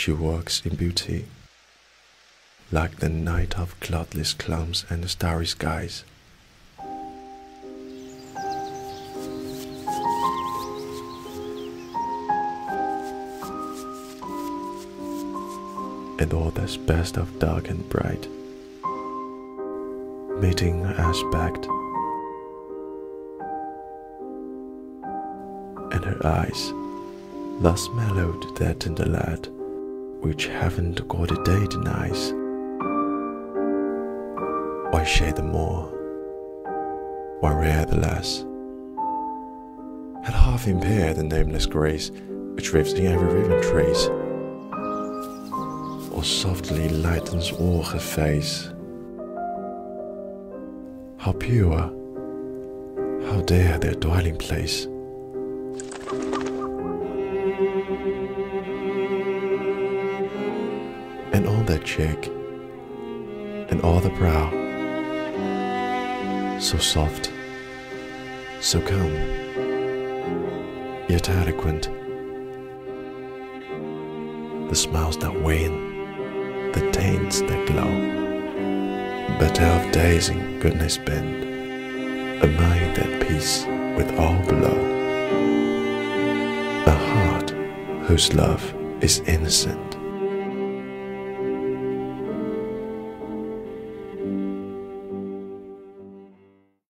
she walks in beauty, like the night of cloudless clouds and starry skies. And all that's best of dark and bright, meeting aspect, and her eyes thus mellowed that tender light which heaven to God a day denies. Why share the more, why rare the less? And half impair the nameless grace which lives in every riven trace, or softly lightens all her face. How pure, how dear their dwelling place. And all that cheek, and all the brow, so soft, so calm, yet eloquent. The smiles that wane, the taints that glow, better of days in goodness spent, a mind at peace with all below, a heart whose love is innocent.